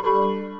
Música